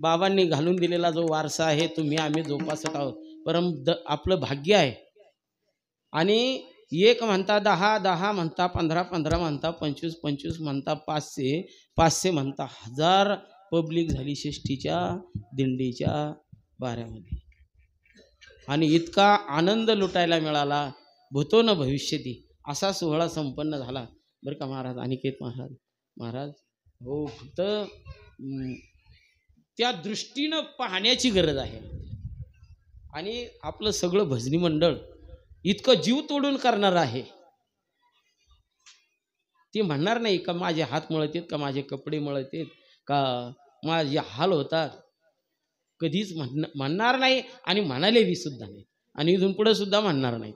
बाबांनी घालून दिलेला जो वारसा आहे तुम्ही आम्ही जोपासत आहोत. परम द आपलं भाग्य आहे. आणि एक म्हणता दहा दहा म्हणता पंधरा पंधरा म्हणता पंचवीस पंचवीस म्हणता पाचशे पाचशे म्हणता हजार पब्लिक झाली षष्टीच्या दिंडीच्या बाऱ्यामध्ये. आणि इतका आनंद लुटायला मिळाला भूतो न भविष्यती असा सोहळा संपन्न झाला. बरं का महाराज? अनिकेत महाराज महाराज हो फक्त त्या दृष्टीनं पाहण्याची गरज आहे. आणि आपलं सगळं भजनी मंडळ इतकं जीव तोडून करणार आहे. ते म्हणणार नाही का माझे हात मळतेत का माझे कपडे मळतेत का माझे हाल होतात. कधीच म्हण म्हणणार नाही आणि म्हणाले बी सुद्धा नाही. आणि इथून पुढे सुद्धा म्हणणार नाहीत.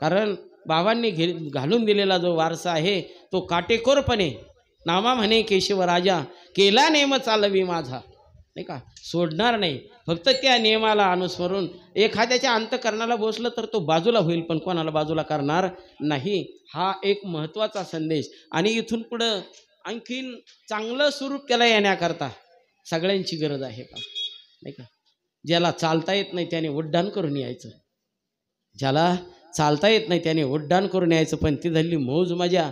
कारण बाबांनी घे घालून दिलेला जो वारसा आहे तो काटेकोरपणे नामा म्हणे केशव राजा केला नेम चालवी माझा. नाही का? सोडणार नाही. फक्त त्या नियमाला अनुसरून एखाद्याच्या अंतकरणाला बसलं तर तो बाजूला होईल पण कोणाला बाजूला करणार नाही? हा एक महत्त्वाचा संदेश. आणि इथून पुढं आणखीन चांगलं स्वरूप त्याला येण्याकरता सगळ्यांची गरज आहे का नाही का? ज्याला चालता येत नाही त्याने उड्डाण करून यायचं. ज्याला चालता येत नाही त्याने उड्डाण करून यायचं पण ती झाली मौज माझ्या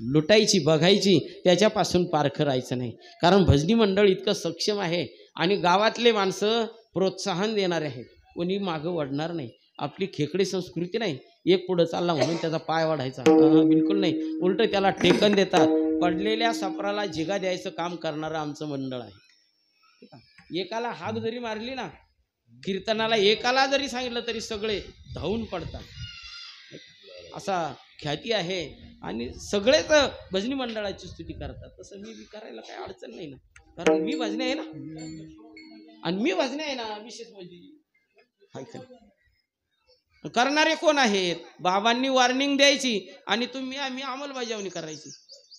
लुटायची बघायची त्याच्यापासून पारखं राहायचं नाही. कारण भजनी मंडळ इतकं सक्षम आहे आणि गावातले माणसं प्रोत्साहन देणारे आहेत. कोणी मागं वाढणार नाही. आपली खेकडी संस्कृती नाही. एक पुढं चालला म्हणून त्याचा पाय वाढायचा. बिलकुल नाही. उलट त्याला टेकन देतात. पडलेल्या सपराला जिगा द्यायचं काम करणारं आमचं मंडळ आहे. एकाला हात जरी मारली ना कीर्तनाला एकाला जरी सांगितलं तरी सगळे धावून पडतात. असा ख्याती आहे. आणि सगळेच भजनी मंडळाची स्तुती करतात. तसं मी बी करायला काही अडचण नाही ना. कारण मी भजने आहे ना. आणि मी भजने आहे ना विशेष म्हणजे. करणारे कोण आहेत? बाबांनी वॉर्निंग द्यायची आणि तुम्ही आम्ही अंमलबजावणी करायची.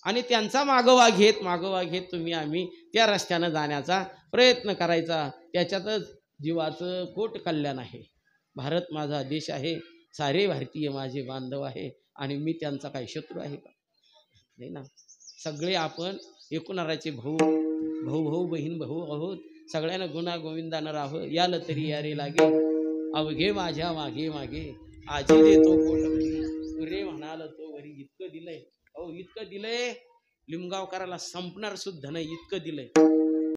आणि त्यांचा मागोवा घेत मागोवा घेत तुम्ही आम्ही त्या रस्त्यानं जाण्याचा प्रयत्न करायचा. त्याच्यातच जीवाचं कोट कल्याण आहे. भारत माझा देश आहे. सारे भारतीय माझे बांधव आहे आणि मी त्यांचा काही शत्रू आहे का? नाही ना. सगळे आपण एकूणाराचे भाऊ भाऊ भाऊ बहीण भाऊ आहोत. सगळ्यांना गुन्हा गोविंदानं राहो याल तरी यारे लागे. अवघे माझ्या मागे मागे. आजी तो पोट रे म्हणाल तो वरी इतकं दिलंय. अहो इतकं दिलंय. लिमगावकराला संपणार सुद्धा नाही इतकं दिलंय.